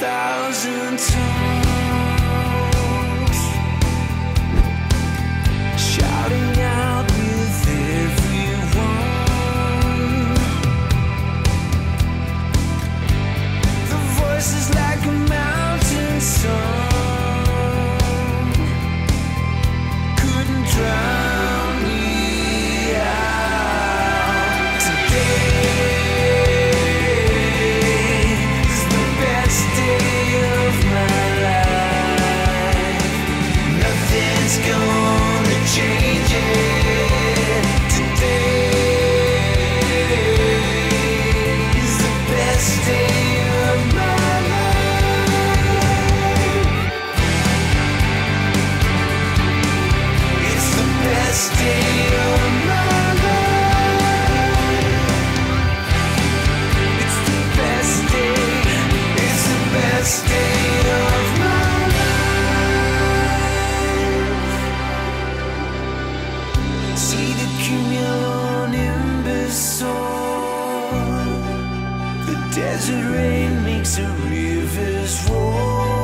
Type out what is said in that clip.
thousand times. see the cumulonimbus soar. The desert rain makes the rivers roar.